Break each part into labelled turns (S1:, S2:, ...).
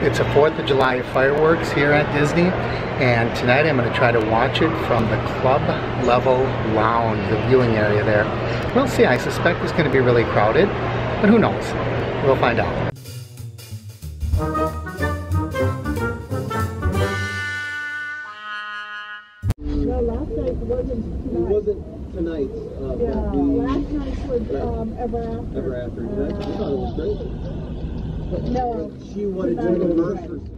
S1: It's a 4th of July fireworks here at Disney and tonight I'm going to try to watch it from the club level lounge, the viewing area there. We'll see, I suspect it's going to be really crowded, but who knows? We'll find out.
S2: No, last night wasn't tonight.
S3: wasn't. Uh,
S2: Yeah, last night was um, ever after.
S3: ever after. I thought it was great.
S2: No.
S3: She wanted to
S2: Tonight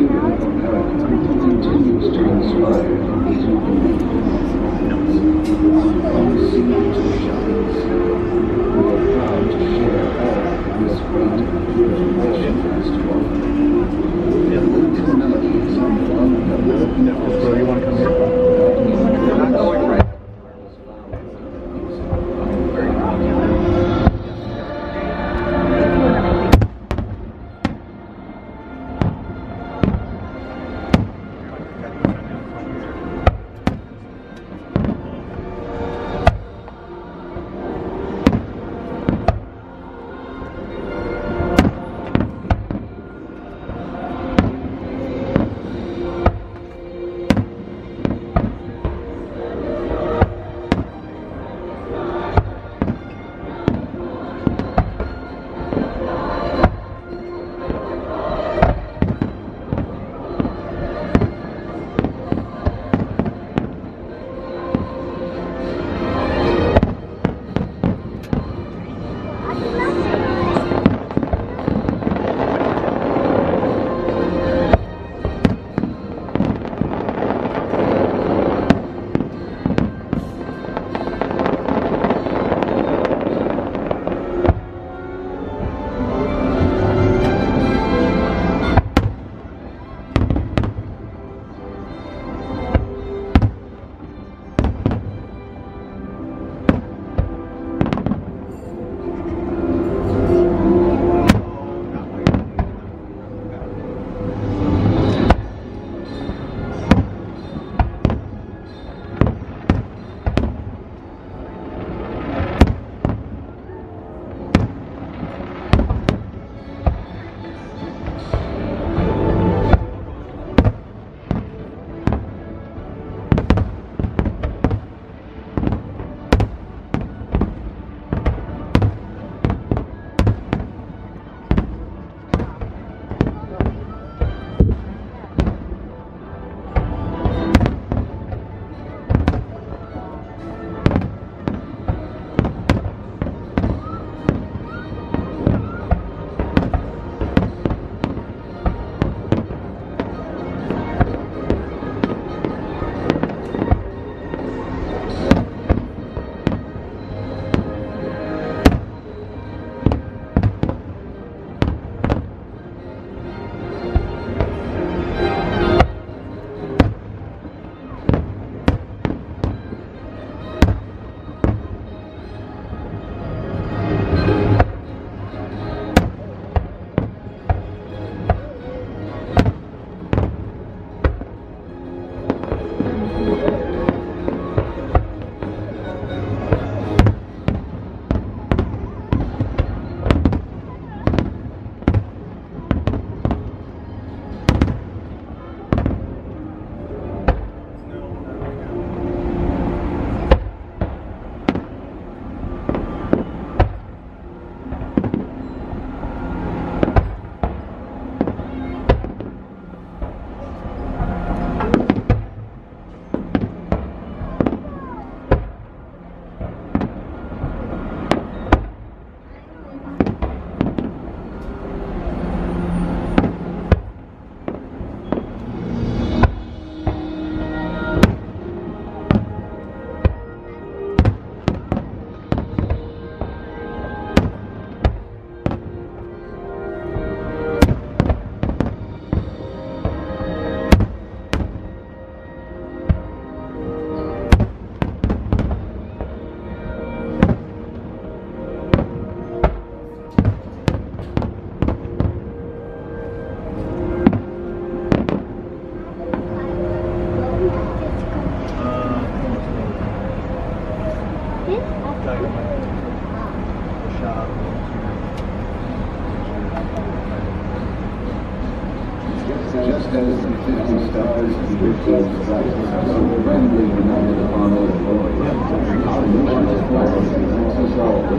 S4: figures of continues to inspire and
S1: rejuvenate
S4: us. sea to shines, we are proud to share all this great information as to
S5: our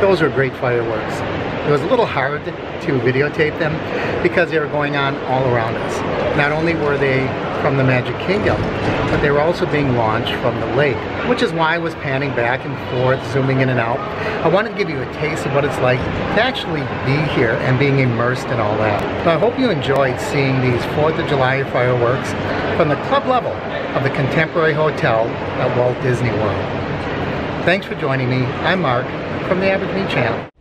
S1: Those were great fireworks. It was a little hard to videotape them because they were going on all around us. Not only were they from the Magic Kingdom, but they were also being launched from the lake, which is why I was panning back and forth, zooming in and out. I wanted to give you a taste of what it's like to actually be here and being immersed in all that. So I hope you enjoyed seeing these 4th of July fireworks from the club level of the Contemporary Hotel at Walt Disney World. Thanks for joining me. I'm Mark from the Average Me channel.